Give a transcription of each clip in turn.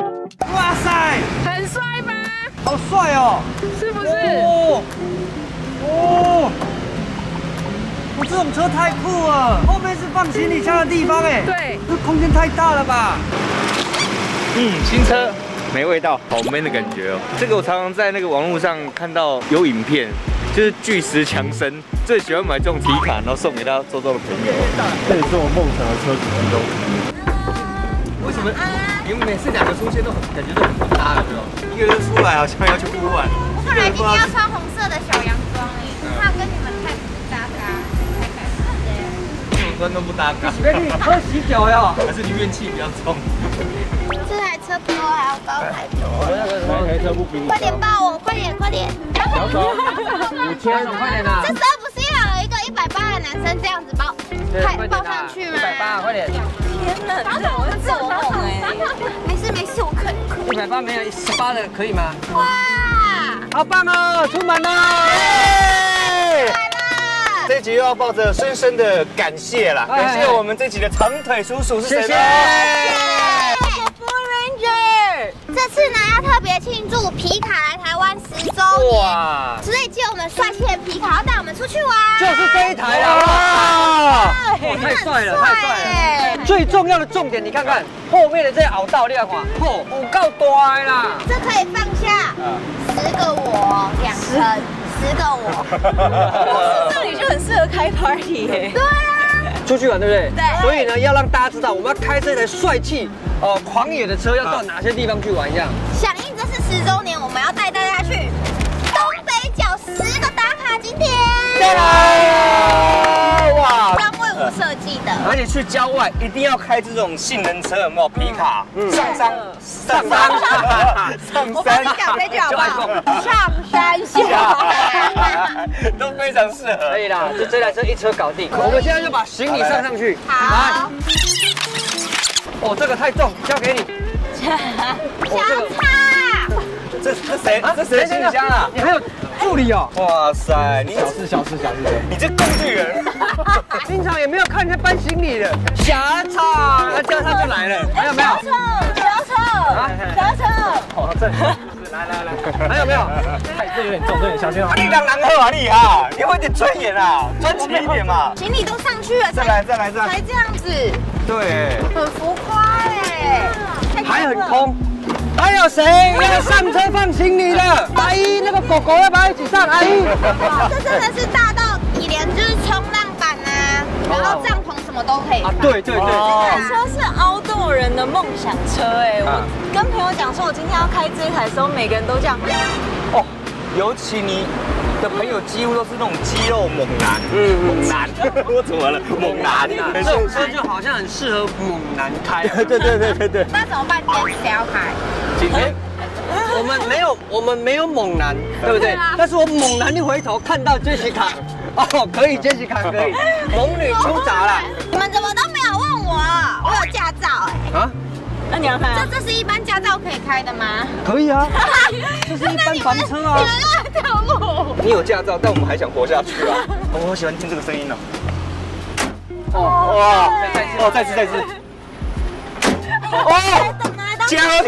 哇塞，很帅吗？好帅哦！是不是？哦，哦，我这种车太酷了，后面是放行李箱的地方哎。对，这空间太大了吧？嗯，新车没味道，好 man 的感觉哦。这个我常常在那个网络上看到有影片，就是巨石强森最喜欢买这种皮卡，然后送给他周遭的朋友。这也是我梦想的车子之中。为什么你们每次两个出现都很感觉都很不搭，有没有？一个人出来好像要去户外，我本来今天要穿红色的小洋装哎，怕跟你们太不搭嘎，太开心了。怎么穿都不搭嘎。别你喝喜酒呀。还是你怨气比较重？这台车比我还要高太多了，那台车不比你快点抱我，快点快点！小手五千，快点啊这！时候不是一百八的男生这样子抱，快抱上去吗？一百八，快点！天哪，这我是做梦哎！没事没事，我可以。一百八没有十八的可以吗？哇，好棒哦，出门了！来了！这一集又要抱着深深的感谢啦，哎感谢我们这集的长腿叔叔是谁谢呢？这次呢要特别庆祝皮卡来台湾十周年，哇，所以借我们帅气的皮卡要带我们出去玩。就是这一台啦！哇，太帅了，太帅了！最重要的重点，你看看后面的这凹道亮化，嚯，有够大的啦！这可以放下十个我，两层，十个我。这里就很适合开 party 耶。对啊，出去玩，对不对？对所以呢，要让大家知道，我们要开这台帅气、呃狂野的车，要到哪些地方去玩一下。响应这次十周年，我们要带大家去东北角十个打卡景点。再来！而且去郊外一定要开这种性能车，有没有？皮卡上山上山上我帮山你讲这句好不好？上山下山。都非常适合可。以啦，就这台车一车搞定。我们现在就把行李上上去。好，哦，这个太重，交给你。哦，这个这这谁？这谁行李箱啊？你还有助理哦。哇塞，你小事小事小事。你这工具人，经常也没有看人家搬行李的。小丑，那叫他就来了。还有没有？小丑，小丑，小丑。哦，这来来来，还有没有？哎，这有点重，这有点小心哦。你当然喝啊你啊，你会有点尊严啊，专情一点嘛。行李都上去了，再来再来再来，才这样子，对，很浮夸哎。还很空。还有谁要上车放行李的？阿姨，那个狗狗要不要一起上？阿姨，这真的是大到你连就是冲浪板啊，然后帐篷什么都可以啊放。，对对对，这车是凹洞人的梦想车哎！我跟朋友讲说，我今天要开这一台的时候，每个人都这样。哦，尤其你的朋友几乎都是那种肌肉猛男，嗯猛男，我怎么了？猛男，这种车就好像很适合猛男开。对对对对对，那怎么办？今天谁要开？今天我们没有，我们没有猛男，对不对？但是我猛男一回头看到杰西卡，哦，可以，杰西卡可以，猛女出闸了你们怎么都没有问我？我有驾照哎。啊！那你要开啊？这这是一般驾照可以开的吗？可以啊，这是一般房车啊你。们都在跳路。你有驾照，但我们还想活下去啊！我好喜欢听这个声音哦。哦，哇，再再次哦，再次再次，哦，加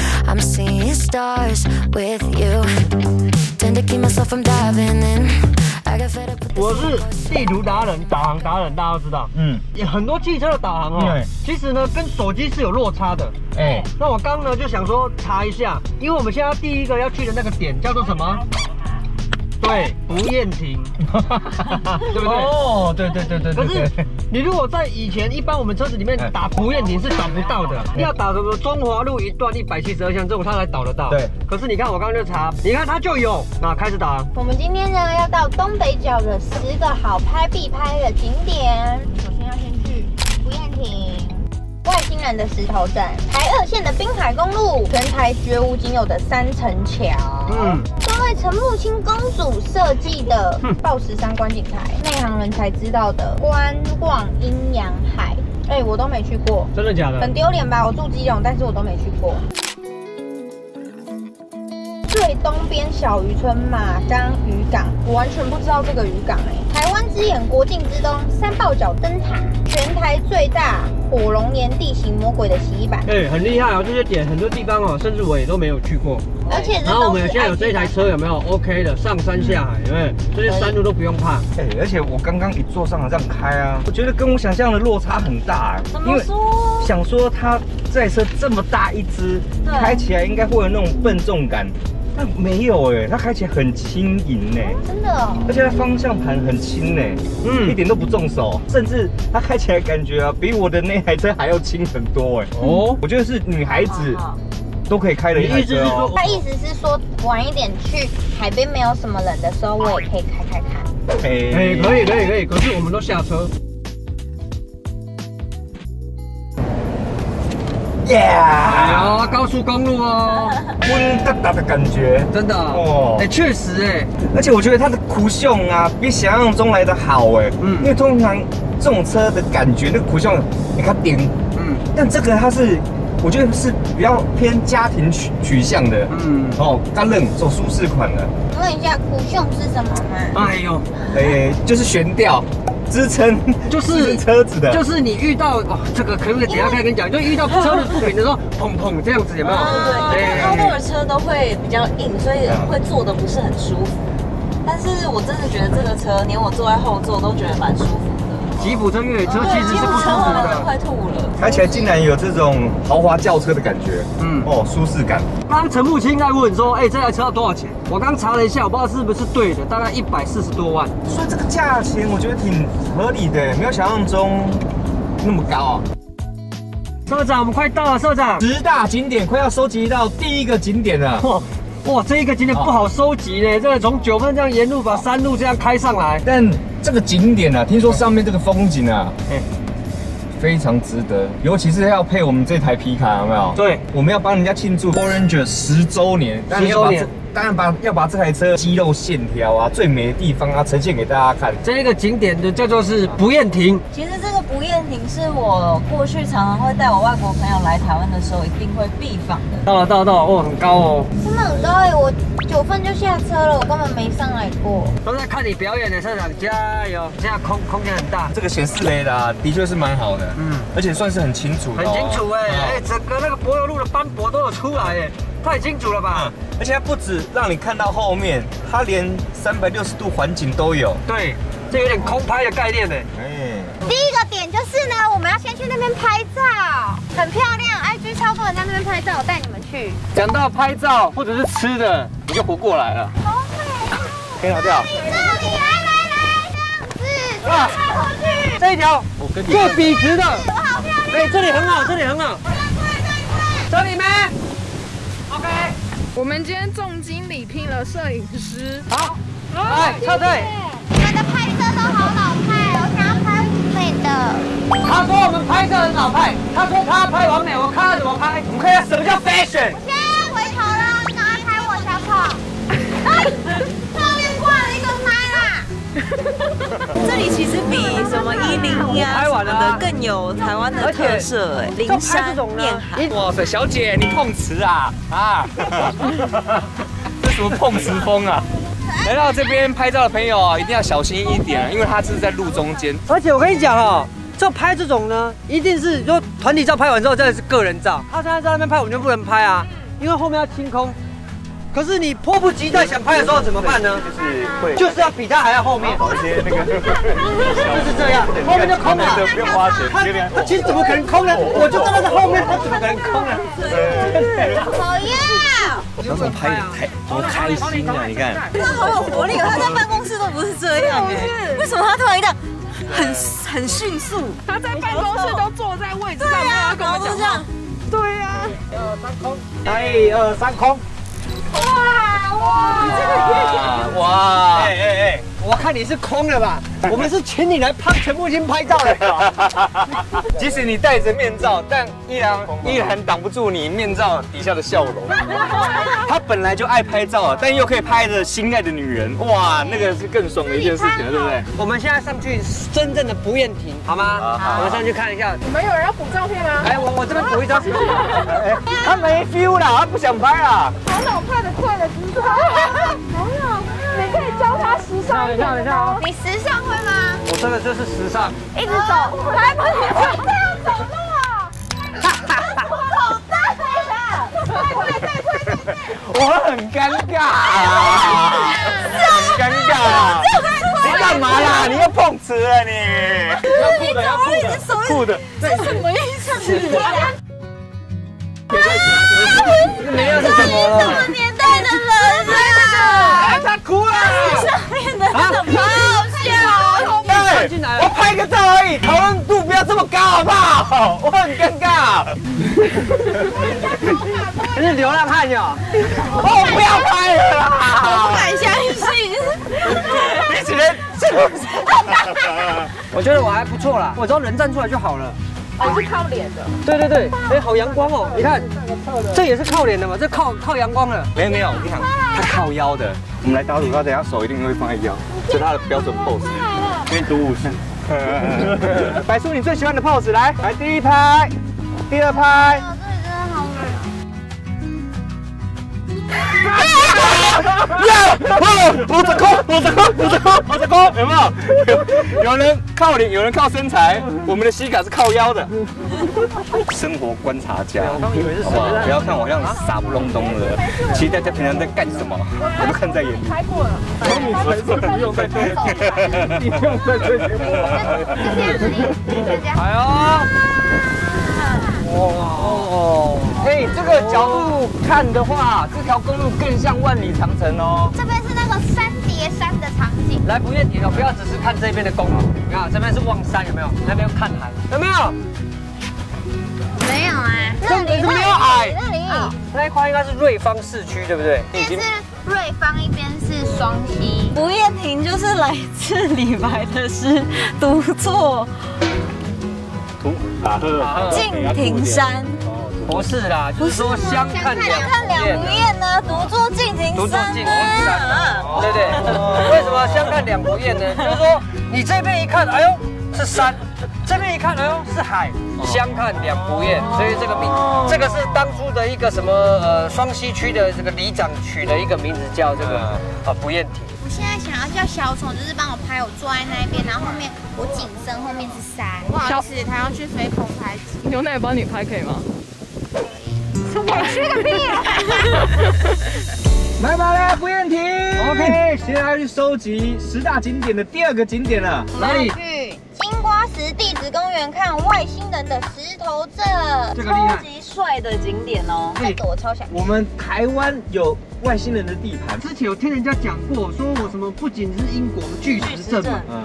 I'm seeing stars with you. Tend to keep myself from diving in. I got fed up with 我.是地图达人、导航达人，大家都知道。嗯，也很多汽车的导航哦对，其实呢跟手机是有落差的。哎，那我刚呢就想说查一下，因为我们现在第一个要去的那个点叫做什么？对，不厌停，对不对？哦，对对对对可是你如果在以前，一般我们车子里面哎打不厌停是找不到的，要打什么中华路一段一百七十二巷这种，他才导得到。对。可是你看我刚刚就查，你看它就有，那开始打。我们今天呢要到东北角的十个好拍必拍的景点。首先要先去不厌亭，外星人人的石头镇，台二线的滨海公路，全台绝无仅有的三层桥，嗯，专为陈木清公主设计的报时山观景台，内行人才知道的观望阴阳海，哎，我都没去过，真的假的？很丢脸吧？我住基隆，但是我都没去过。最东边小渔村马冈渔港，我完全不知道这个渔港哎。台湾之眼国境之东三豹角灯塔，全台最大火龙岩地形魔鬼的洗衣板，哎，很厉害哦！这些点很多地方哦，甚至我也都没有去过。而且，然后我们现在有这一台车，有没有 OK 的上山下海？有没有？这些山路都不用怕。哎，而且我刚刚一坐上了这样开啊，我觉得跟我想象的落差很大。因为想说它这台车这么大一只，开起来应该会有那种笨重感。但没有哎，它开起来很轻盈哎，真的哦，而且它方向盘很轻哎，嗯，一点都不重手，甚至它开起来感觉啊，比我的那台车还要轻很多哎。哦，我觉得是女孩子都可以开的一台车哦。他意思是说，晚一点去海边没有什么人的时候，我也可以开开看。哎，可以可以可以，可是我们都下车。Yeah！高速公路哦，温哒哒的感觉，真的哦。哎，确实哎，而且我觉得它的苦胸啊，比想象中来的好哎。嗯，因为通常这种车的感觉，那个苦胸你看顶，嗯，但这个它是，我觉得是比较偏家庭取取向的。嗯，哦，干冷走舒适款的。问一下，苦胸是什么吗？哎呦，哎，就是悬吊。支撑就是车子的，就是你遇到哦，这个可以等下可以跟你讲，就遇到车子不平的时候，砰砰这样子有没有？对对，高度的车都会比较硬，所以会坐的不是很舒服。但是我真的觉得这个车，连我坐在后座都觉得蛮舒服。吉普车、越野车其实是不舒服的，快吐了。开起来竟然有这种豪华轿车的感觉，嗯，哦，舒适感。刚陈木青在问说，哎，这台车要多少钱？我刚查了一下，我不知道是不是对的，大概一百四十多万。所以这个价钱我觉得挺合理的，没有想象中那么高啊。社长，我们快到了，社长。十大景点快要收集到第一个景点了。哇，这一个景点不好收集呢，这个从九份这样沿路把山路这样开上来，但这个景点呢，听说上面这个风景啊，非常值得，尤其是要配我们这台皮卡，有没有？对，我们要帮人家庆祝 Ranger 十周年，十周年。当然把要把这台车肌肉线条啊，最美的地方啊，呈现给大家看。这个景点的叫做是不厌亭。其实这个不厌亭是我过去常常会带我外国朋友来台湾的时候一定会必访的。到了到了到了，哦，很高哦。真的很高哎，我九分就下车了，我根本没上来过。都在看你表演的车长，加油！现在空空间很大，这个显示雷达的确是蛮好的，嗯，而且算是很清楚，很清楚哎哎，整个那个柏油路的斑驳都有出来哎。太清楚了吧！而且它不止让你看到后面，它连三百六十度环景都有。对，这有点空拍的概念呢。点就是呢，我们要先去那边拍照，很漂亮，IG 超多人在那边拍照，我带你们去。讲到拍照或者是吃的，你就活过来了。好美可以拿掉。这里来来来，这样子，开过去。这一条，做笔直的。好漂亮。哎，这里很好，这里很好。这里没。OK，我们今天重金礼聘了摄影师。好，来撤退。你们的拍摄都好老派，我想要。他说我们拍摄很老派，他说他拍完美，我看他怎么拍。我们看一下什么叫 fashion。先回头了，赶快拍我小丑。这里其实比什么一零一啊什的更有台湾的特色哎，灵山面海。哇塞，小姐你碰瓷啊啊！这什么碰瓷风啊？来到这边拍照的朋友啊，一定要小心一点，因为它是在路中间。而且我跟你讲哦，就拍这种呢，一定是说团体照拍完之后，真的是个人照。他现在在那边拍，我们就不能拍啊，因为后面要清空。可是你迫不及待想拍的时候怎么办呢？就是会，就是要比他还要后面。而且那个就是这样，后面就空了。不用花钱。他他其实怎么可能空呢？我就站在后面，他怎么可能空呢？讨厌！小总拍的太多开心啊！你看，他好有活力哦。他在办公室都不是这样哎，为什么他突然一样很很迅速？他在办公室都坐在位置上，没有跟我讲话。对呀。一二三空，一二三空。哇哇。哇！哎哎哎，我看你是空的吧？我们是请你来拍陈木青拍照的。即使你戴着面罩，但依然依然挡不住你面罩底下的笑容。他本来就爱拍照，但又可以拍着心爱的女人，哇，那个是更爽的一件事情了，对不对？我们现在上去真正的不厌亭，好吗？好我们上去看一下。你们有人要补照片吗？哎，我我这边补一张。哎他没 feel 啦，他不想拍啦。好老派的快的姿态，好老，你可以教他时尚一点的吗？你时尚会吗？我真的就是时尚。一直走，来不及这样走路啊！好大呀！快快再快再快！我很尴尬啊，很尴尬啊。你干嘛啦？你又碰瓷了你？要酷的，要酷的，酷的。什么意思？这个没有是什么讨论度不要这么高好不好？我很尴尬。你是流浪汉哟。哦，不要拍了啦！敢相信？比起来，这 个我觉得我还不错啦，我只要人站出来就好了。哦，是靠脸的。对对对，哎，好阳光哦！你看，这也是靠脸的嘛，这靠靠阳光的。没有没有，你看，他靠腰的。我们来打赌，他等下手一定会放在腰，这是他的标准 pose。给你赌五十。摆出你最喜欢的 pose 来，来第一拍，第二拍。呀！哦，我的空，我的空，我的空，我的空，有没有？有有人靠脸，有人靠身材，我们的膝盖是靠腰的。生活观察家，好不好不要看我像傻不隆咚的，其实大家平常在干什么，我都看在眼里。拍过了，你拍摄不用再对，你不用再对节目哎呦，哦，哎，这个角度看的话，这条公路更像万里长城哦。这边是那个三叠山的场景。来不厌停哦，不要只是看这边的公路，你看这边是望山，有没有？那边看海，有没有？没有啊，重点是没有海那里，那一块应该是瑞芳市区，对不对？一边是瑞芳，一边是双溪。不厌停就是来自李白的诗，独坐图打鹤敬亭山。不是啦，就是说相看两看两不不厌。呢，独坐敬亭独坐山敬亭山啊。对不对？为什么相看两不厌呢？就是说你这边一看，哎呦是山，这边一看，哎呦是海，相看两不厌。所以这个名，这个是当初的一个什么呃双溪区的这个里长取的一个名字，叫这个啊不厌亭。我现在想要叫小丑，就是帮我拍，我坐在那边，然后后面我景深后面是山。不好意思，他要去水口拍景。牛奶帮你拍可以吗？来吧来，不厌停。OK，现在要去收集十大景点的第二个景点了。哪里？去金瓜石地质公园看外星人的石头阵，这个超。级帅的景点哦。这个我超想。我们台湾有外星人的地盘。之前有听人家讲过，说我什么不仅是英国巨石阵嘛，嗯，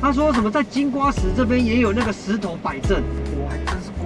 他说什么在金瓜石这边也有那个石头摆阵，我还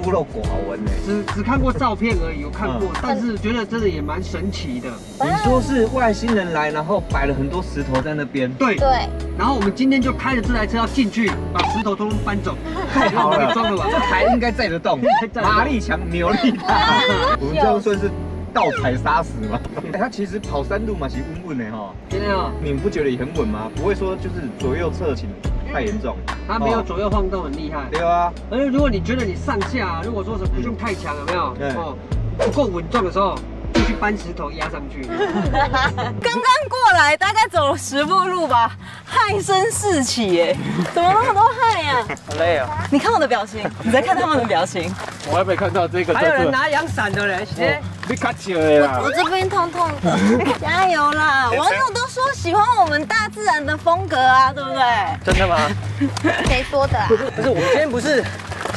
孤陋寡闻呢。只只看过照片而已，有看过，但是觉得真的也蛮神奇的。你说是外星人来，然后摆了很多石头在那边，对，对，然后我们今天就开着这台车要进去，把石头通通搬走，太好了，装了吧？这台应该载得动，马力强，扭力大。我们这样算是盗采杀死吗？哎它其实跑山路嘛，其实稳稳的哈。真的啊，你们不觉得也很稳吗？不会说就是左右侧倾太严重。他没有左右晃动很厉害。对啊，而且如果你觉得你上下如果说是不用太强，有没有？对哦，不够稳重的时候，就去搬石头压上去。刚刚过来大概走了十步路吧，汗声四起耶，怎么那么多汗呀？好累啊！你看我的表情，你在看他们的表情，我还没看到这个还有人拿阳伞的嘞，哎，你卡起来啦我！这边痛痛的，加油啦！网友都说喜欢我们大自然的风格啊，对不对？真的吗？谁说的啊？不是，我们今天不是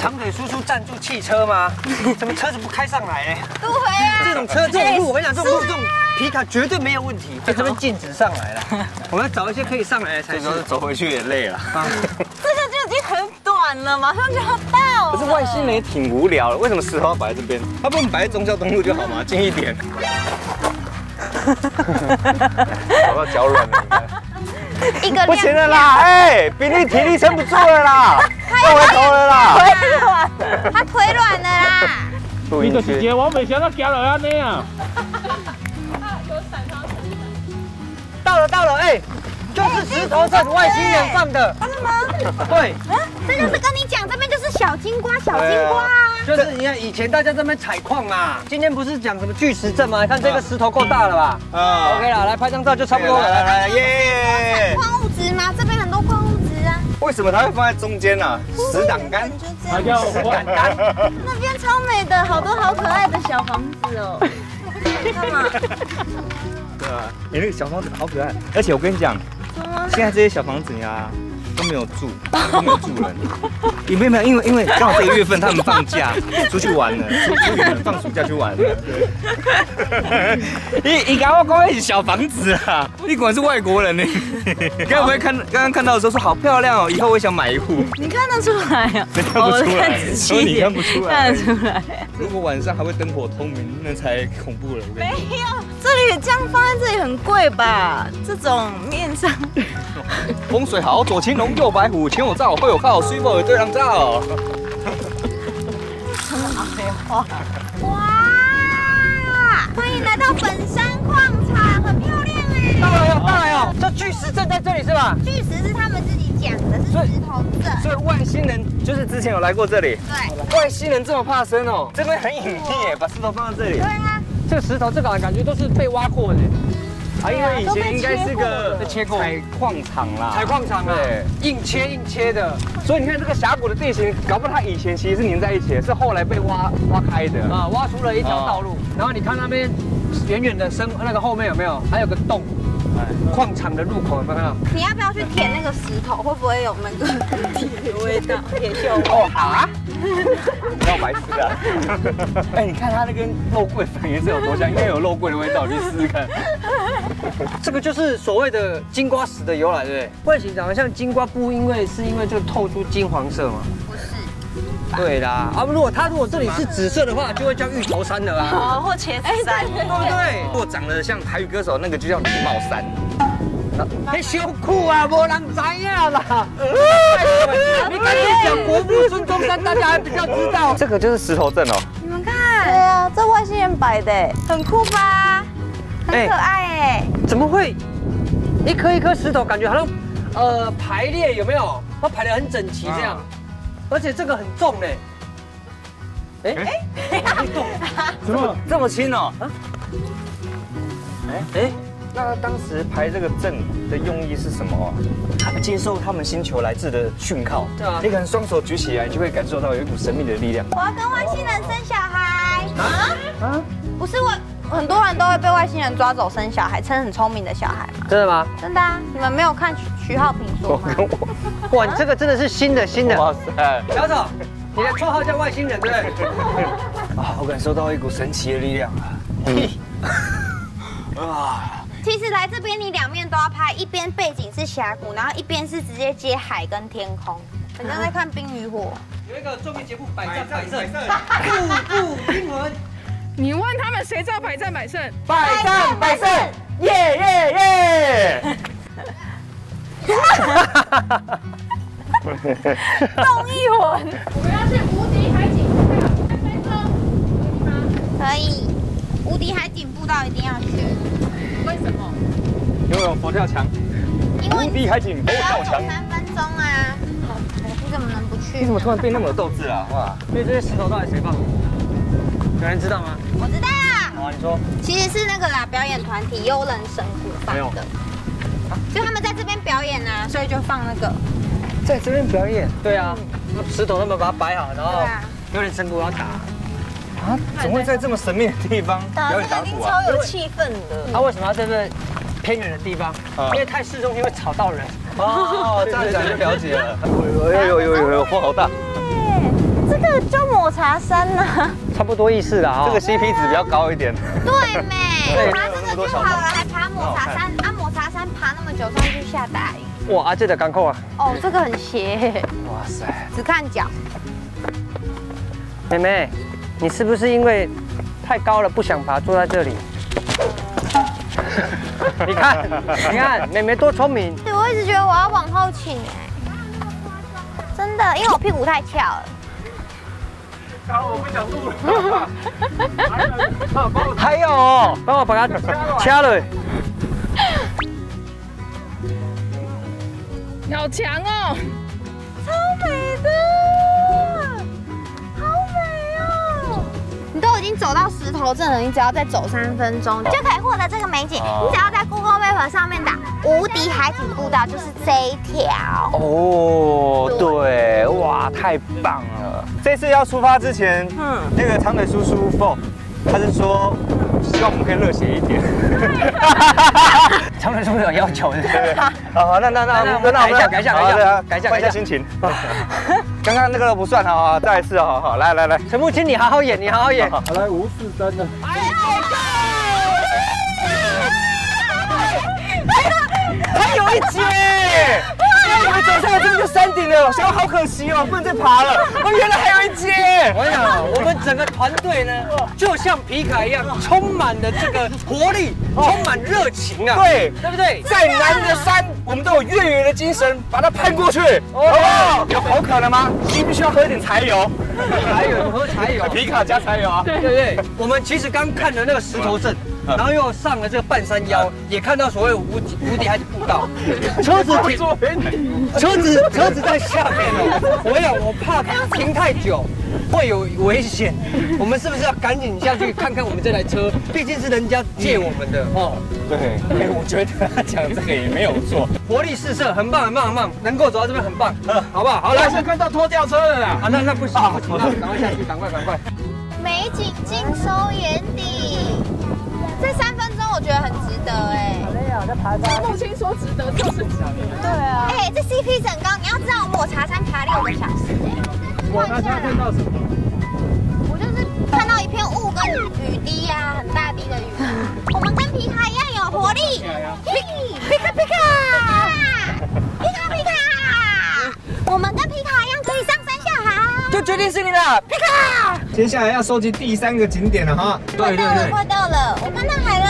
长腿叔叔赞助汽车吗？怎么车子不开上来呢？对啊，这种车这种路，我跟你讲，这种路这种皮卡绝对没有问题。这边禁止上来了，我们要找一些可以上来的才是。走回去也累了。这个就已经很短了，马上就要到了。可是外星人也挺无聊的，为什么石头要摆在这边？他不能摆在中孝东路就好嘛？近一点。找到脚软了。一个不行了啦，哎，比利体力撑不住了啦，要回头了啦，腿软，他腿软了啦。你就是一个。我没想到行落安尼啊！到了到了，哎，就是石头镇外星人放的，真的吗？对，啊，这就是跟你讲，这边就是小金瓜，小金瓜啊。就是你看以前大家这边采矿嘛，今天不是讲什么巨石阵吗？看这个石头够大了吧啊？OK 了，来拍张照就差不多了。来来来耶！矿物质吗？这边很多矿物。为什么它会放在中间呢？石挡杆。那边超美的，好多好可爱的小房子哦。干嘛？对啊，你那个小房子好可爱，而且我跟你讲，现在这些小房子呀都没有住，都没有住人。你没有没有，因为因为刚好这个月份他们放假 出去玩了，出出远放暑假去玩了。对。你你刚刚讲的是小房子啊，你果然是外国人呢。刚刚看刚刚看到的时候说好漂亮哦，以后我也想买一户。你看得出来啊？看不出来，看仔细说你看不出来，看得出来。如果晚上还会灯火通明，那才恐怖了。我跟你说没有，这里这样放在这里很贵吧？这种面上，风水好，左青龙，右白虎，前有照，后有靠，水某有对人照。哇！欢迎来到本山矿场，很漂亮哎。到了哟，到了哟，这巨石阵在这里是吧？巨石是他们自己讲的，是石头阵。所以外星人就是之前有来过这里。对外星人这么怕生哦，这边很隐蔽耶，把石头放在这里对。啊，这个石头这个感觉都是被挖过的，啊，因为以前应该是个切过采矿场啦，采矿场啊对，硬切硬切的所以你看这个峡谷的地形，搞不好它以前其实是粘在一起的，是后来被挖挖开的。啊，挖出了一条道路。然后你看那边远远的深那个后面有没有？还有个洞，矿场的入口有没有看到？你要不要去舔那个石头？会不会有那个铁的味道？铁锈味？哦啊！不 要白痴啊！哎，你看它那跟肉桂粉颜色有多像，应该有肉桂的味道，你试试看。这个就是所谓的金瓜石的由来，对不对？外形长得像金瓜，不因为是因为就透出金黄色嘛？不是。对啦，啊，如果它如果这里是紫色的话，就会叫芋头山了啦，哦，或茄子山，对不对？如果长得像台语歌手，那个就叫礼貌山。嘿，羞酷啊，没人知呀啦。你赶紧讲国父孙中山，大家还比较知道。这个就是石头镇哦。你们看，对啊，这外星人摆的，很酷吧？很哎可爱哎。怎么会一颗一颗石头，感觉好像呃排列有没有？它排得很整齐这样，而且这个很重嘞。哎哎，怎么这么轻哦？哎哎，那当时排这个阵的用意是什么接受他们星球来自的讯号。对啊你可能双手举起来，你就会感受到有一股神秘的力量。我要跟外星人生小孩。啊？啊？不是我，很多人都会被外星人抓走生小孩，称很聪明的小孩嘛。真的吗？真的啊，你们没有看徐徐浩平说吗？哇，你这个真的是新的新的。哇塞！小丑，你的绰号叫外星人对不对？啊，我感受到一股神奇的力量啊！啊，其实来这边你两面都要拍，一边背景是峡谷，然后一边是直接接海跟天空，很像在看《冰与火有一个著名节目《百战百胜》，步步惊魂。你问他们谁知道百战百胜？百战百胜，耶耶耶！动一魂。我们要去无敌海景步道，开车，可以吗？》，可以。无敌海景步道一定要去，为什么？因为有佛跳墙，因为无敌海景佛跳墙。三分钟啊，你怎么能不去？你怎么突然变那么有斗志啊？哇！所以这些石头到底谁放的？有人知道吗？我知道，好啊，你说其实是那个啦，表演团体幽人神鼓放的，就他们在这边表演啊，所以就放那个。在这边表演？对啊，那石头他们把它摆好，然后对啊有点神鼓要打。啊，怎么会在这么神秘的地方表演打一定鼓啊？超有气氛的。他为什么要在这偏远的地方？啊因为太市中心会吵到人。哦，这样讲就了解了。有有有有有，风好大，这个叫抹茶山呐，差不多意思啦啊。这个 CP 值比较高一点。对妹，对爬这个就好了，还爬抹茶山啊！抹茶山爬那么久，上去下大雨。哇，啊这个港口啊，哦，这个很斜，哇塞！只看脚。妹妹，你是不是因为太高了不想爬，坐在这里？你看，你看，妹妹多聪明。对，我一直觉得我要往后倾哎，真的，因为我屁股太翘了。还有哦，帮我把它掐了。好强哦！超美的，好美哦！你都已经走到石头镇了，你只要再走三分钟，就可以获得这个美景。你只要在 Google Map 上面打“无敌海景步道”，就是这一条。哦，对，哇，太棒了！这次要出发之前，嗯，那个长腿叔叔 Four，他是说希望我们可以热血一点。长腿 叔叔有要求的，对不对？好好，那那那那我们改一下，改一下，改一下，改一下，心情。刚刚那个不算，好好，再一次，好好，来来来，陈木青，你好好演，你好好演。好来，五四三的。还有一节，我们走上来这边就山顶了，小好可惜哦，不能再爬了。我原来还有一节。我跟你讲，我们整个团队呢，就像皮卡一样，充满了这个活力，充满热情啊。对，对不对？再难的山，我们都有越野的精神，把它攀过去，好不好？有口渴了吗？需不需要喝一点柴油？柴油喝柴油，皮卡加柴油啊。对对，我们其实刚看了那个石头镇。然后又上了这个半山腰，也看到所谓无敌无敌还是步道，车子停，车子车子在下面哦。我想我怕停太久会有危险，我们是不是要赶紧下去看看我们这台车？毕竟是人家借我们的哦。对，哎，我觉得他讲这个也没有错，活力四射，很棒很棒很棒，能够走到这边很棒，嗯，好不好？好，来，是看到拖吊车了啦。啊，那那不行，赶快下去，赶快赶快。美景尽收眼底。这三分钟我觉得很值得哎，好累啊，在爬山。木青说值得就是值得。对啊。哎，这 CP 值很高，你要知道抹茶山爬六个小时哎。抹茶山看到什么？我就是看到一片雾跟雨滴呀，很大滴的雨。我们跟皮卡一样有活力。皮皮卡皮卡，皮卡皮卡。我们跟皮卡一样可以上山决定是你了，皮卡。接下来要收集第三个景点了哈，对到了，快到了，我看到海了。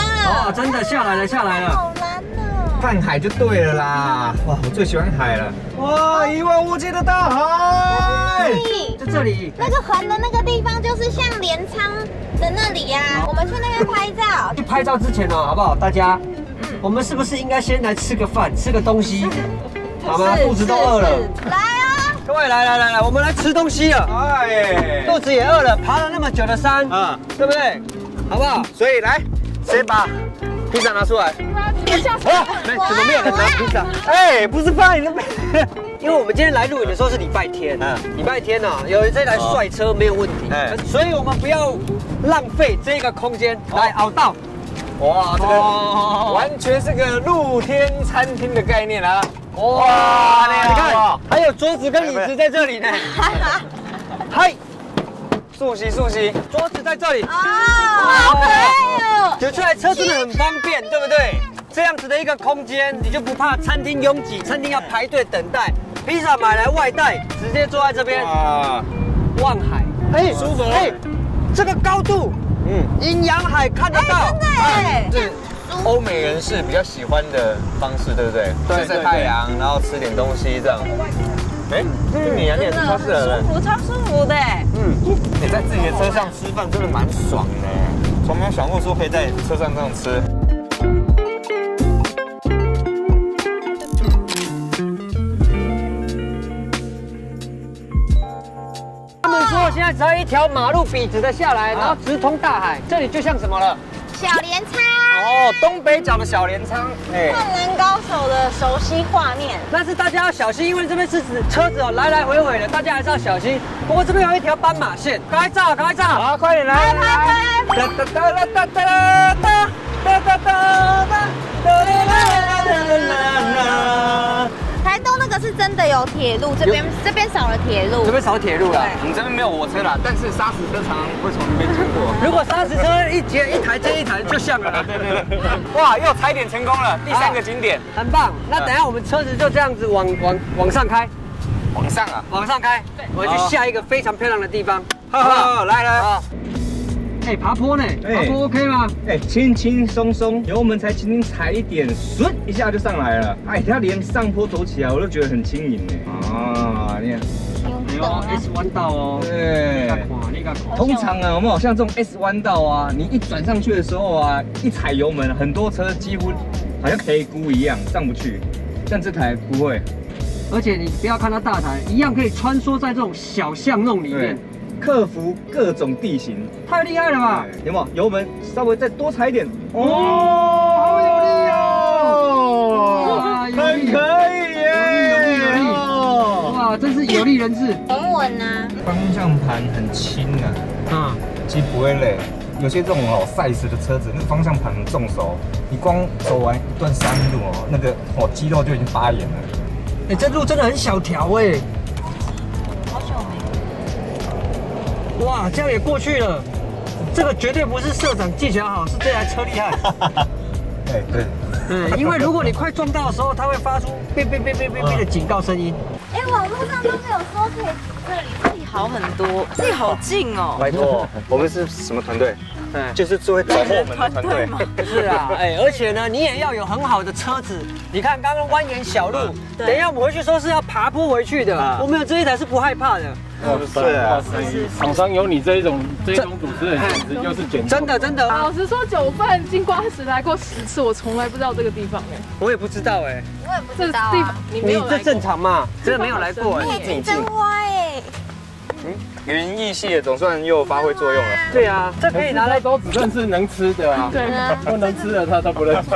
哇，真的下来了，下来了。好难哦。看海就对了啦，哇，我最喜欢海了。哇，一望无际的大海。在这里。那个横的那个地方就是像镰仓的那里呀，我们去那边拍照。去拍照之前哦，好不好？大家，我们是不是应该先来吃个饭，吃个东西？好吗？肚子都饿了。来啊！各位，来来来来，我们来吃东西了。哎，肚子也饿了，爬了那么久的山，啊，对不对？好不好？所以来，先把披萨拿出来。哇，怎么没有人拿披萨？哎，不是饭，你那边。因为我们今天来录影的时候是礼拜天，嗯，礼拜天呢，有这台帅车没有问题，哎，所以我们不要浪费这个空间来熬到。哇，这个完全是个露天餐厅的概念啊。哇，你看，还有桌子跟椅子在这里呢。嗨，素汐素汐，桌子在这里。啊，好可爱哦！就这台车真的很方便，对不对？这样子的一个空间，你就不怕餐厅拥挤，餐厅要排队等待。披萨买来外带，直接坐在这边。啊，望海，哎，舒服。哎，这个高度，嗯，阴阳海看得到。哎，真的。欧美人士比较喜欢的方式，对不对？晒晒太阳，然后吃点东西，这样。哎，你啊，你也是超适合的。舒服，超舒服的。嗯，你在自己的车上吃饭真的蛮爽的，从没有想过说可以在车上这样吃。他们说现在只要一条马路笔直的下来，然后直通大海，这里就像什么了？小镰仓哦，东北角的小镰仓，哎，灌篮高手的熟悉画面。但是大家要小心，因为这边是指车子哦来来回回的，大家还是要小心。不过这边有一条斑马线，赶快照，赶快照，好，快点来，来，哒哒哒哒哒哒哒哒哒哒哒。台东那个是真的有铁路，这边这边少了铁路，这边少铁路了。我们这边没有火车了，但是砂石车常常会从这边经过。如果砂石车一接一台接一台就像了。对对对。哇，又踩点成功了，第三个景点，很棒。那等下我们车子就这样子往往往上开，往上啊，往上开。对，我们去下一个非常漂亮的地方。好，来来。哎，爬坡呢？哎爬坡 OK 吗？哎，轻轻松松，油门才轻轻踩一点，唰一下就上来了。哎，它连上坡走起来我都觉得很轻盈呢。啊，你看，哎呦，S 弯道哦。对。通常啊，我们好像这种 S 弯道啊，你一转上去的时候啊，一踩油门，很多车几乎好像黑菇一样上不去，像这台不会。而且你不要看它大台，一样可以穿梭在这种小巷弄里面，，克服各种地形。太厉害了吧！有没有油门稍微再多踩一点？哦，好有力哦很可以耶！有力有力哦哇，真是有力人士很稳啊。方向盘很轻啊，啊！其实不会累。有些这种哦 size 的车子，那个方向盘很重手，你光走完一段山路哦，那个哦肌肉就已经发炎了。哎，这路真的很小条哎。好哇，这样也过去了。这个绝对不是社长技巧好，是这台车厉害。哎，对，对，因为如果你快撞到的时候，它会发出哔哔哔哔哔哔的警告声音。哎，网络上都没有说可以这里。这里好很多，这里好近哦。拜托，我们是什么团队？嗯，就是最会找后门的团队。是啊，哎，而且呢，你也要有很好的车子。你看刚刚蜿蜒小路，等一下我们回去说是要爬坡回去的啊，我们有这一台是不害怕的。哦，是啊，厂商有你这一种这一种主持人，简直就是简直。真的真的，老实说，九份金瓜石来过十次，我从来不知道这个地方哎。我也不知道哎，我也不知道啊地方。你这正常嘛？真的没有来过哎。哎，真歪哎。园艺系的总算又发挥作用了。对啊，这可以拿来都只认识能吃的啊，对啊，不能吃的他都不认识。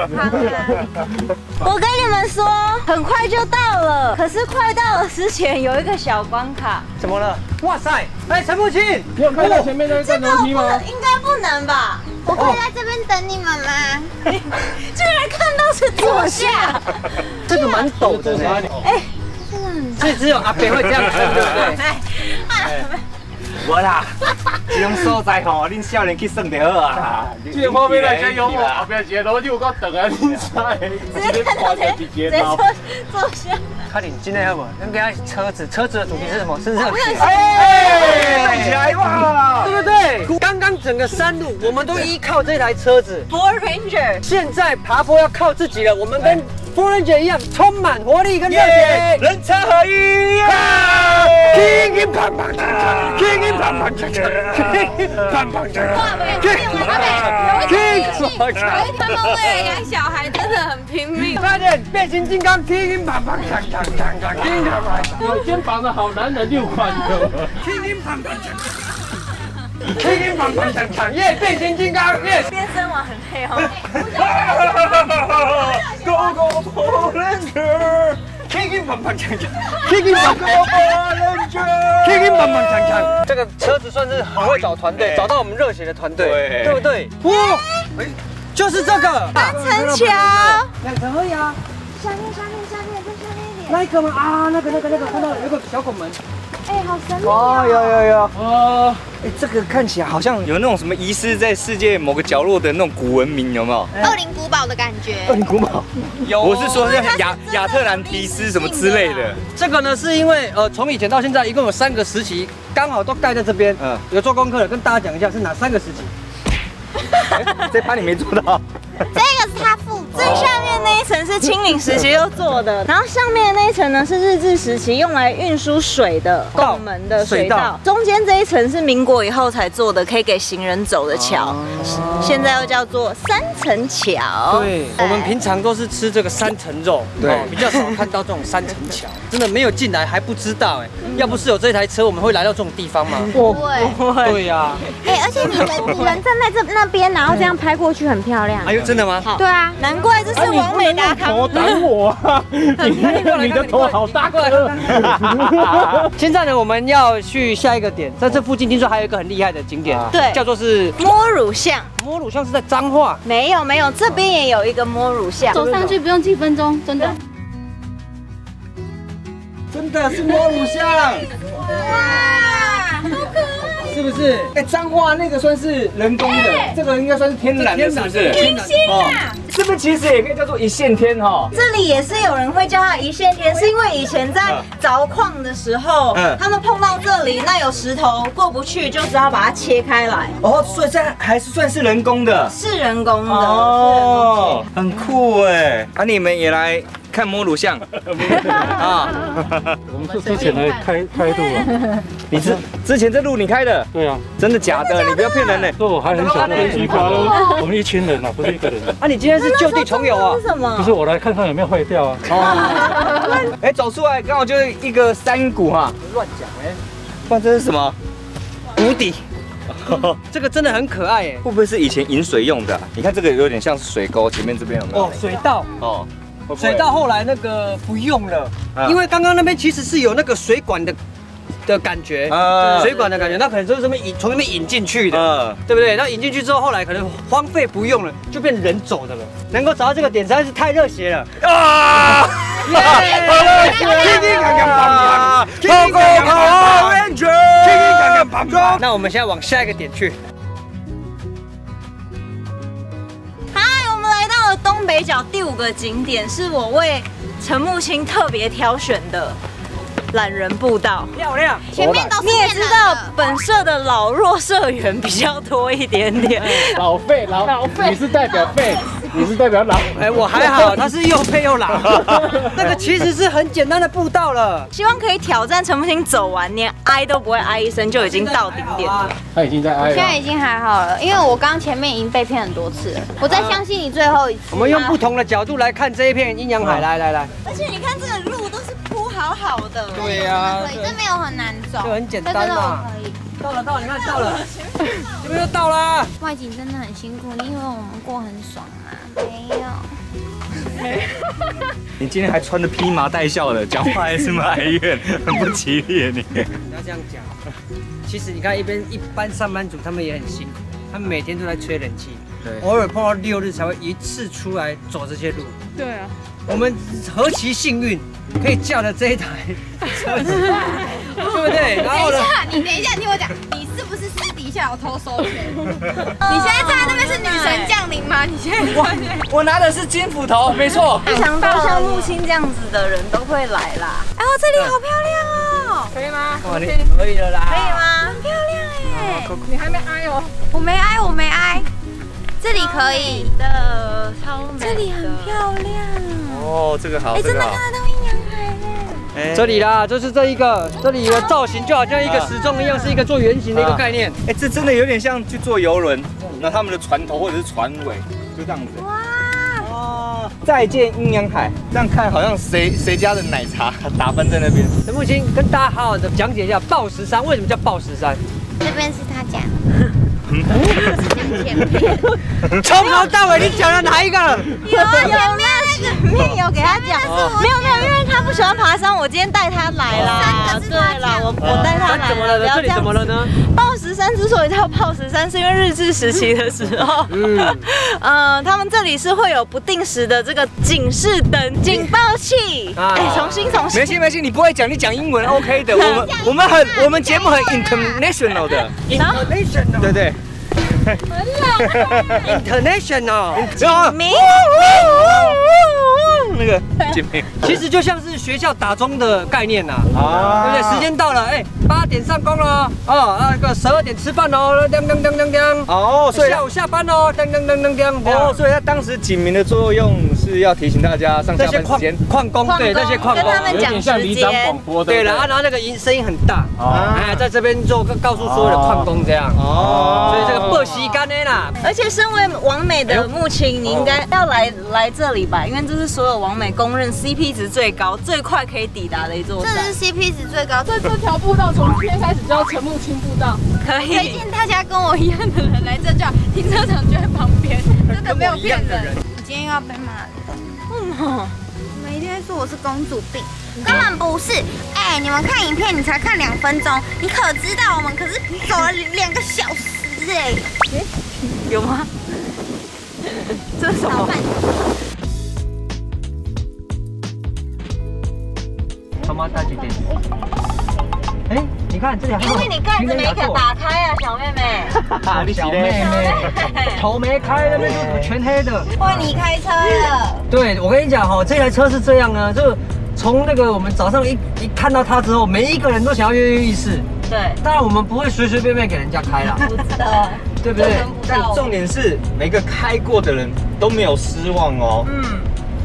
我跟你们说，很快就到了，可是快到了之前有一个小关卡，怎么了？哇塞！哎，陈木青，你有看到前面那个这战斗机吗？个不能，应该不能吧？我可以在这边等你们吗？居然看到是坐下，这个蛮陡的呢。哎，所以只有阿北会这样子，对不对？无啦，这种所在吼，恁少年去耍就好啊。这个画面来讲有我后边一 个楼梯有够长啊，恁猜？直接看到谁直直接坐坐下。快点，今天要不？那个车子，车子的主题是什么？是热血。哎，动起来哇！对不对？刚刚整个山路，我们都依靠这台车子。Ford Ranger，现在爬坡要靠自己了，我们跟 f o r Ranger 一样，充满活力跟热血。人车合一呀！乒乒乓乓锵锵，乒乒乓乓锵锵，乒乒乓乓锵锵。哇，没有没有没有，有一天有一天他们为了养小孩真的很拼命。快点，变形金刚，乒乒乓乓锵锵锵锵，乒乒乓乓。有肩膀的好男人六款的。乒乒乓乓锵锵，乒乒乓乓锵锵，耶！变形金刚，耶！变身王很配哦。Go go Power Ranger！乒乒乓乓锵锵，乒乒乓乓乒乒乓乓锵锵。这个车子算是很会找团队，找到我们热血的团队，对对不对？哇，哎，就是这个三层桥，两层而已啊。下面下面下面在下面。那一个吗？啊，那个那个那个，看到了，有个小拱门。哎，好神秘哦，哦！有有有，哦，哎，这个看起来好像有那种什么遗失在世界某个角落的那种古文明，有没有？恶灵古堡的感觉。很古堡。有我是说像亚亚特兰提斯什么之类的。这个呢，是因为呃，从以前到现在，一共有三个时期，刚好都盖在这边。嗯嗯，有做功课的，跟大家讲一下是哪三个时期。这趴你没做到。最下面那一层是清领时期就做的，然后上面的那一层呢是日治时期用来运输水的拱门的水道，中间这一层是民国以后才做的，可以给行人走的桥，现在又叫做三层桥。对，我们平常都是吃这个三层肉，对哦比较少看到这种三层桥，真的没有进来还不知道哎。要不是有这台车，我们会来到这种地方吗？不会。对呀，哎，而且你们你们站在这那边，然后这样拍过去很漂亮哎。呦，真的吗？对啊，难怪这是王美达康。头挡我啊！你你的头好大个。现在呢，我们要去下一个点，在这附近听说还有一个很厉害的景点，对叫做是摸乳巷摸乳巷，是在彰化。没有没有，这边也有一个摸乳巷。走上去不用几分钟，真的。真的是摸乳巷，哇，好可爱！是不是？哎，彰化那个算是人工的，这个应该算是天然的，是不是？天然天啊！这边其实也可以叫做一线天哈。这里也是有人会叫它一线天，是因为以前在凿矿的时候，嗯他们碰到这里，那有石头过不去，就只好把它切开来，哦，所以这还是算是人工的。是人工的，哦，很酷哎！啊，你们也来看摸乳像 啊？我们是之前的开开路啊，你之之前这路你开的？对啊，真的假的？你不要骗人呢。那我还很小的很奇怪哦，我们一群人啊，不是一个人。啊，你今天是就地重游啊是？什么不？是我来看看有没有坏掉啊。哦，哎，走出来刚好就是一个山谷哈。乱讲哎，不然这是什么？无底，这个真的很可爱哎。会不会是以前饮水用的啊？你看这个有点像是水沟，前面这边有没有哦？，水道，哦，水道后来那个不用了啊，因为刚刚那边其实是有那个水管的的感觉，啊水管的感觉，那可能就是这么引从那边引进去的。嗯，对不对？那引进去之后，后来可能荒废不用了，就变人走的了。能够找到这个点实在是太热血了！啊！那我们现在往下一个点去。嗨，我们来到了东北角第五个景点，是我为陈木青特别挑选的懒人步道。漂亮，前面都是你也知道本社的老弱社员比较多一点点，老费老老费，你是代表费，你是代表老。哎，我还好，他是又配又老。那个其实是很简单的步道了，希望可以挑战陈木青走完，连挨都不会挨一声就已经到顶点了。他已经在挨了。现在已经还好了，因为我刚前面已经被骗很多次了，我再相信你最后一次。我们用不同的角度来看这一片阴阳海。来来来，而且你看这个路好好的，对呀可以，这没有很难走，就很简单嘛可以。到了到了，你看到了，这边就到了。外景真的很辛苦，你以为我们过很爽啊？没有。你今天还穿的披麻戴孝的，讲话还是么哀怨，很不吉利你。不要这样讲。其实你看，一边一般上班族他们也很辛苦，他们每天都在吹冷气，对偶尔碰到六日才会一次出来走这些路。对啊，我们何其幸运，可以驾着这一台车子，对不对？然后呢？下，你等一下，听我讲，你是不是私底下有偷收钱？你现在站在那边是女神降临吗？你现在我拿的是金斧头，没错。没 想到像木青这样子的人都会来啦。哎呦，这里好漂亮哦，可以吗？哇，你可以了啦。可以吗？很漂亮哎！你还没挨哦。我没挨，我没挨，这里可以，的，超美的，这里很漂亮。哦，这个好，哎，真的这个好。看得到阴阳海！哎这里啦，就是这一个，这里的造型就好像一个时钟一样，是一个做圆形的一个概念。哎，这真的有点像去坐游轮，那他们的船头或者是船尾就这样子。哇，哦，再见阴阳海，这样看好像谁谁家的奶茶打翻在那边。陈木青跟大家好好的讲解一下报时山为什么叫报时山。这边是他家。从头到尾你讲了哪一个？有啊有面面有给他讲，没有没有，因为他不喜欢爬山，我今天带他来啦。对啦，我我带他来怎么了呢？这里怎么了呢？呢？报石山之所以叫报石山，是因为日治时期的时候，嗯，嗯，他们这里是会有不定时的这个警示灯、警报器。啊哎，重新重新没。事没事，你不会讲，你讲英文 OK 的。我们我们很我们节目很 international 的，international，对对。international，然后明那个见面。其实就像是学校打钟的概念呐、啊。对不对？时间到了，哎，八点上工了，哦，那个十二点吃饭喽，噔噔噔噔噔，哦，所以下午下班喽，噔噔噔噔噔，哦，哦，所以他当时警民的作用是要提醒大家上下这些矿班时间。矿工，对，那些矿工，跟他们讲有点像时里长间广。播的。对了，啊然后那个音声音很大，哦哎，在这边就告诉所有的矿工这样，哦所以这个不吸干的啦，而且身为王美的木青，你应该要来来这里吧，因为这是所有王美公认 CP 值最高、最快可以抵达的一座山这是。CP 值最高，这这条步道从今天开始叫陈木青步道，可推以。荐大家跟我一样的人来这就，停车场就在旁边，真的没有骗人。要被骂了，为什么？你们一定会说我是公主病，根本不是。哎、你们看影片，你才看两分钟，你可知道我们可是走了两个小时哎、有吗？这是什么？他妈大几点？哎，你看这里还有因为你盖子没打打开啊，小妹妹。小妹妹，头没开，那边就全黑的。换你开车了。对，我跟你讲哈，这台车是这样呢，就从那个我们早上一一看到它之后，每一个人都想要跃跃欲试。对，当然我们不会随随便便给人家开啦，不知道，对不对？但重点是每个开过的人都没有失望哦。嗯，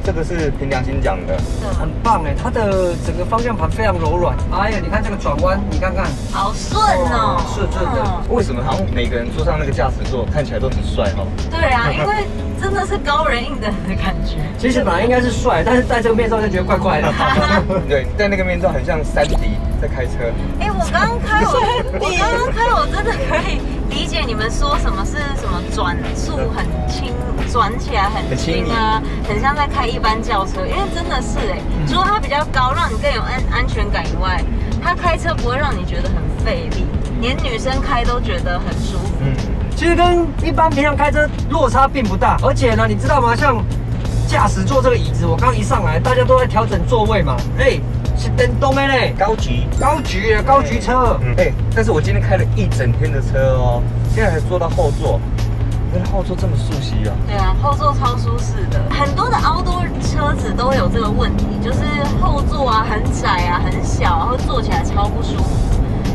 这个是凭良心讲的，很棒哎，它的整个方向盘非常柔软。哎呀，你看这个转弯，你看看，好顺哦，顺顺的。为什么好像每个人坐上那个驾驶座看起来都很帅哈？对啊，因为真的是高人硬的的感觉。其实本来应该是帅，但是戴这个面罩就觉得怪怪的。对，戴那个面罩很像三迪在开车。哎，我刚刚开我，我刚刚开我真的可以理解你们说什么是什么转速很轻，转起来很轻啊，很像在开一般轿车。因为真的是哎，除了它比较高，让你更有安安全感以外，它开车不会让你觉得很费力，连女生开都觉得很舒服。嗯，其实跟一般平常开车落差并不大，而且呢，你知道吗？像驾驶座这个椅子，我刚一上来，大家都在调整座位嘛，哎。是电动的嘞，高级高级高级车。嗯，哎，但是我今天开了一整天的车哦，现在还坐到后座，原来后座这么舒适啊。对啊，后座超舒适的。很多的 outdoor 车子都有这个问题，就是后座啊很窄啊很小，然后坐起来超不舒服。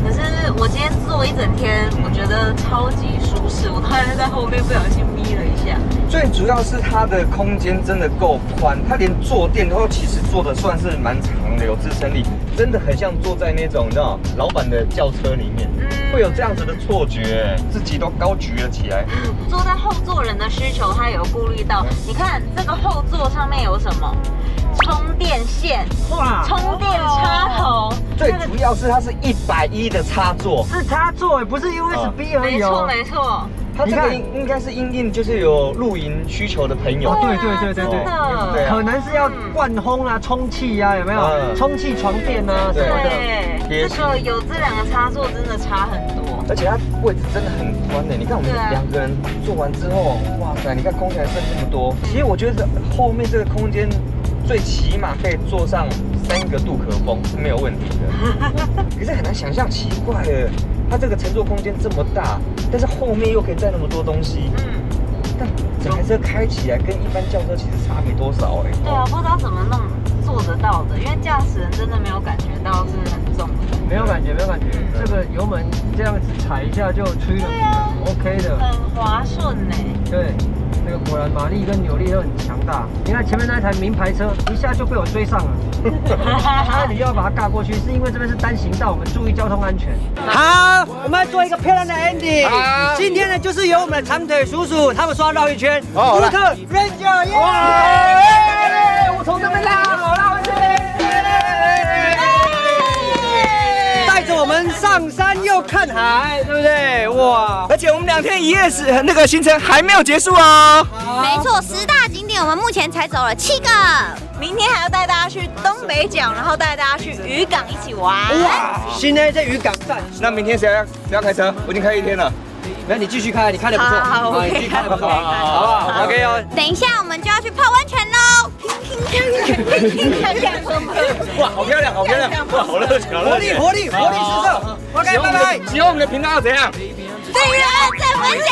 可是我今天坐一整天，我觉得超级舒适。我突然在后面不小心眯了下。最主要是它的空间真的够宽，它连坐垫都其实坐的算是蛮长的，有支撑力，真的很像坐在那种你知道老板的轿车里面，会有这样子的错觉，自己都高举了起来。坐在后座人的需求，他有顾虑到。你看这个后座上面有什么？充电线，哇，充电插头。最主要是它是一百一的插座，是插座，不是 USB 而已。没错没错。它这个应该是应应就是有露营需求的朋友，对对对对对，可能是要灌风啊、充气啊，有没有？充气床垫啊什么的。这个有这两个插座真的差很多，而且它位置真的很宽的。你看我们两个人坐完之后，哇塞，你看空气还剩这么多。其实我觉得后面这个空间最起码可以坐上三个杜可风是没有问题的，可是很难想象，奇怪的。它这个乘坐空间这么大，但是后面又可以载那么多东西，嗯，但这台车开起来跟一般轿车其实差没多少哎？对啊，不知道怎么弄做得到的，因为驾驶人真的没有感觉到是很重的，没有感觉，没有感觉，这个油门这样子踩一下就吹了，对啊，OK 的，很滑顺呢，对。那个果然马力跟扭力都很强大。你看前面那台名牌车，一下就被我追上了。那你又要把它尬过去，是因为这边是单行道，我们注意交通安全。好，我们要做一个漂亮的 ending。今天呢，就是由我们的长腿叔叔他们说要绕一圈。福特 Ranger，们上山又看海，对不对？哇！而且我们两天一夜是那个行程还没有结束哦。没错，十大景点我们目前才走了七个，明天还要带大家去东北角，然后带大家去渔港一起玩。哇！新的在渔港站。那明天谁要谁要开车？我已经开一天了。那你继续开，你开的不错，好，你开的不错，好不好？OK 哦。等一下我们就要去泡温泉喽。哇，好漂亮，好漂亮，哇，好热情，活力，活力，活力四射。OK，拜拜。喜欢我们的频道要怎样？订阅、按赞、分享。